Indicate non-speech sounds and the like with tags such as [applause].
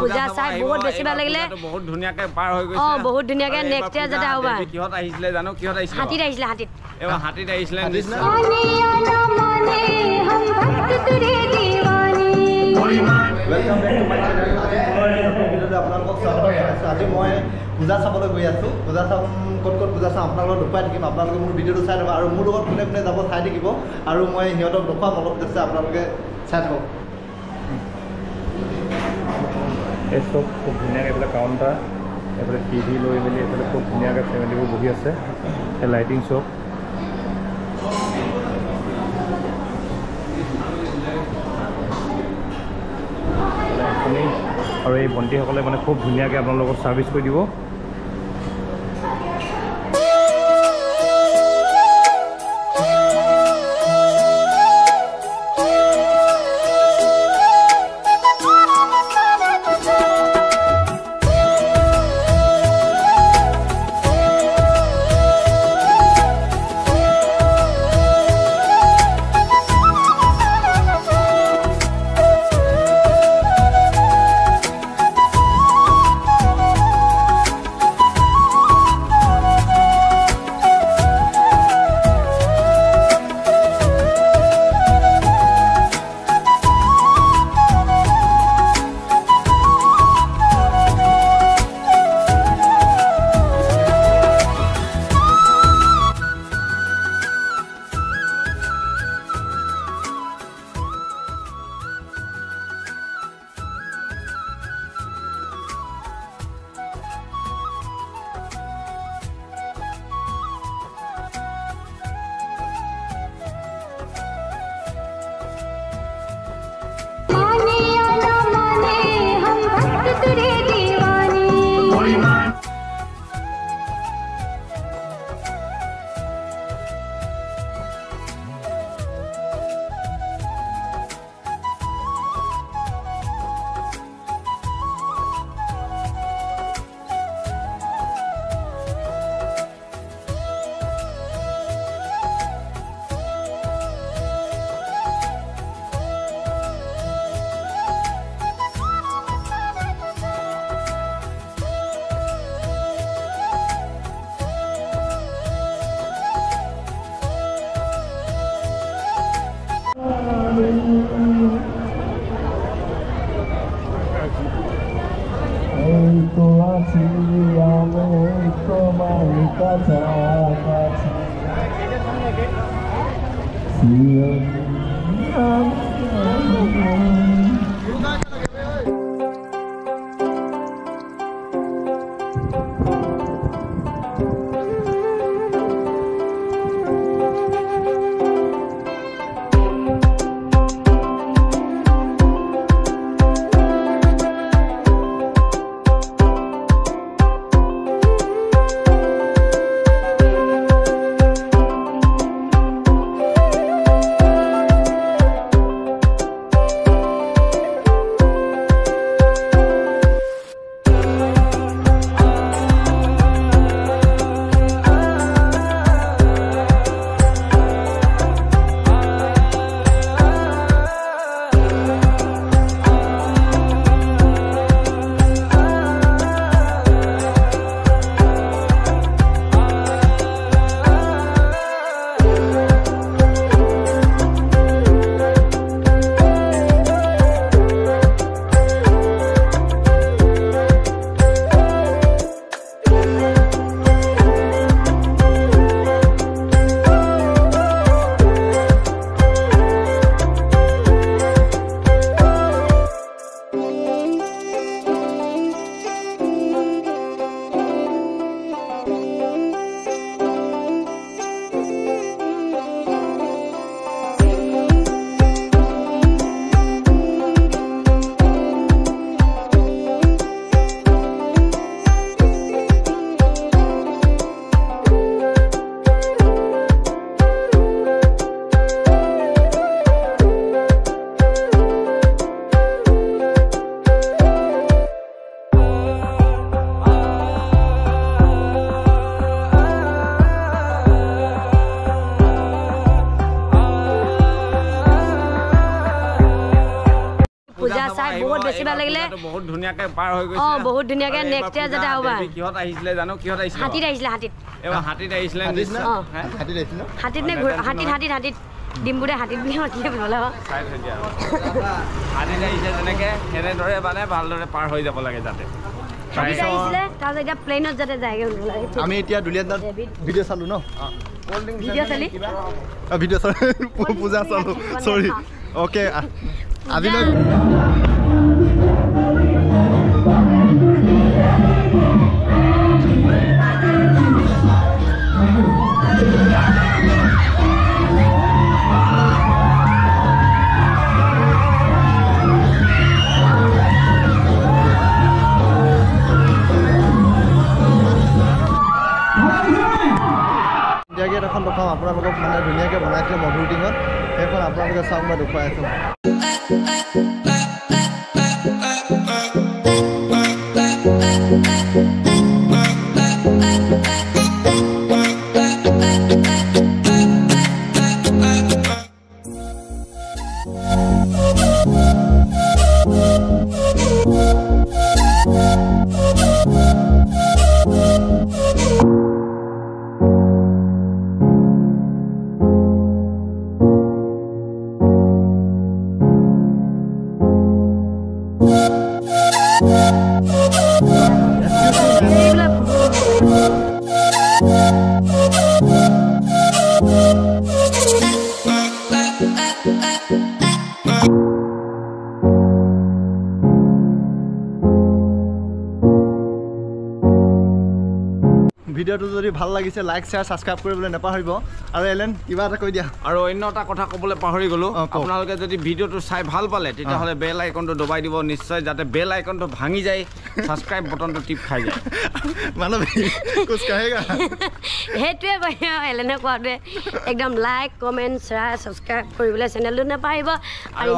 পূজা চাই বহুত বেছি ভাল লাগিলে। বহুত ধুনীয়াকে পাৰ হৈ অ, বহুত ধুনীয়াকে next year যাতে হ'ব। আৰু। কিহত আহিছিলে জানো? কিহত আহিছিলে? হাতীত আহিছিলে হাতীত। এইবাৰ হাতীত আহিছিলে হাতীত নে? Welcome back to my channel আজি পুনৰ এটি নতুন ভিডিঅ'লৈ আপোনালোকক স্বাগতম জনাইছোঁ। আজি মই পূজা চাবলৈ গৈ আছোঁ। পূজা চাম ক'ত ক'ত পূজা চাম আপোনালোকক দেখুৱাই থাকিম। আপোনালোকে মোৰ ভিডিঅ'টো চাই থাকক। আৰু মোৰ লগত কোনে কোনে যাব চাই থাকিব। আৰু মই সিহঁতক দেখুৱাম অলপ আছে আপোনালোকে চাই থাকক। এই চব খুব ধুনীয়াকৈ এইফালে কাউণ্টাৰ এইফালে টিভি লৈ মেলি এইফালে খুব ধুনীয়াকৈ ফেমিলিবোৰ বহি আছে এই লাইটিং চব আৰু এই ভণ্টিসকলে মানে খুব ধুনীয়াকৈ আপোনালোকক ছাৰ্ভিচ কৰি দিব। Yeah. আহিব। বহুত বেছি ভাল লাগিলে। বহুত ধুনীয়াকে পাৰ হৈ গৈছে। অ, বহুত ধুনীয়াকে year পূজা যাতে দেৱী কিহত আহিছিলে জানো? কিহত আহিছিলে হাতীত আহিছিলে হাতীত। এইবাৰ হাতীত আহিছিলে হাতীত। না? অ। হাতীত আহিছিল? ন হাতীত নে হাতীত হাতীত। হাতীত ডিম্বুৰে হাতীত বুলি মাতিলে ভাল হ'ব চাই থৈ দিয়া আৰু। হাতীত আহিছে যেনেকে সেনেদৰে মানে ভালদৰে পাৰ হৈ যাব লাগে যাতে। হাতীত আহিছিলে লাগে। আমি এতিয়া দুলীয়াত ভিডিঅ' চালোঁ ন? ভিডিঅ' চালি? ভিডিঅ' চালোঁ। পূজা চালোঁ চৰি অ'কে ইণ্ডিয়া গেট এখন দেখাওঁ আপোনালোকক মানে ধুনীয়াকৈ বনাইছিলে মধুৰ টিঙত। সেইখন আপোনালোকে চাওক মই দেখুৱাই আছোঁ। Bye. ভিডিঅ'টো যদি ভাল লাগিছে লাইক শ্বেয়াৰ ছাবস্ক্ৰাইব কৰিবলৈ নাপাহৰিব। আৰু এলেন কিবা এটা কৈ দিয়া। আৰু অন্য এটা কথা ক'বলৈ পাহৰি গ'লো। আপোনালোকে যদি ভিডিঅ'টো চাই ভাল পালে তেতিয়াহ'লে বেল আইকনটো দবাই দিব নিশ্চয় যাতে বেল আইকনটো ভাঙি যায়। ছাবস্ক্ৰাইব বটনটো টিপ খাই যায়। [laughs] মানৱ [laughs] সেইটোৱে এলেনে কোৱাটোৱে। একদম লাইক কমেণ্ট শ্বেয়াৰ ছাবস্ক্ৰাইব কৰিবলৈ চেনেলটো নাপাহৰিব। আৰু